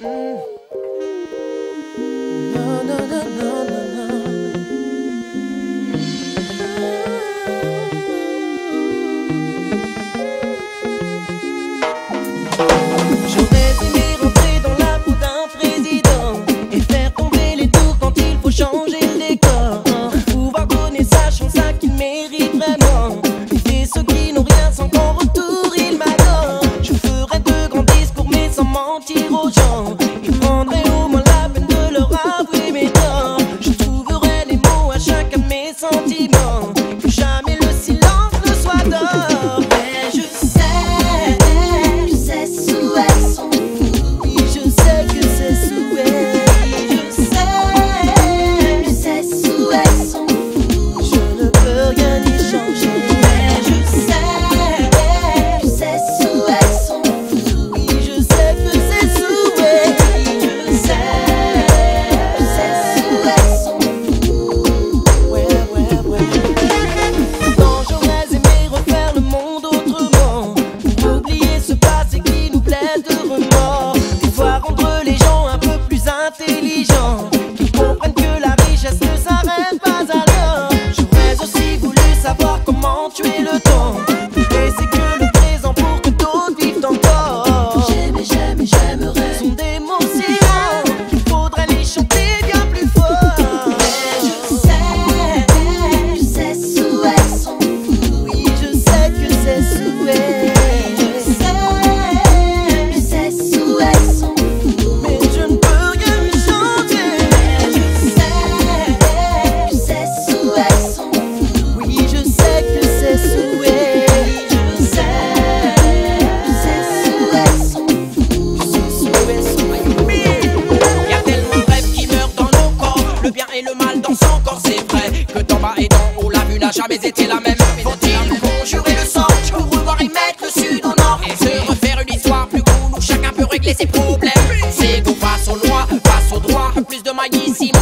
Mm. intelligent. Été la même. Faut-il conjurer le sang pour revoir et mettre le sud nord et se refaire une histoire plus cool chacun peut régler ses problèmes. C'est go face au noir, face au droit, plus de maïs ici.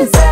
This is